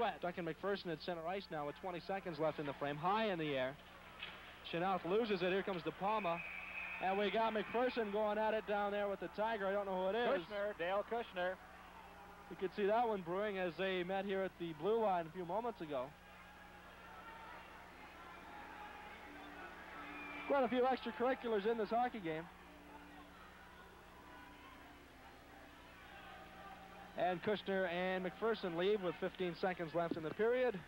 sweat. Duncan MacPherson at center ice now with 20 seconds left in the frame. High in the air. Chanel loses it. Here comes De Palma. And we got MacPherson going at it down there with the Tiger. I don't know who it is. Kushner, Dale Kushner. You could see that one brewing as they met here at the blue line a few moments ago. Quite a few extracurriculars in this hockey game. And Kushner and MacPherson leave with 15 seconds left in the period.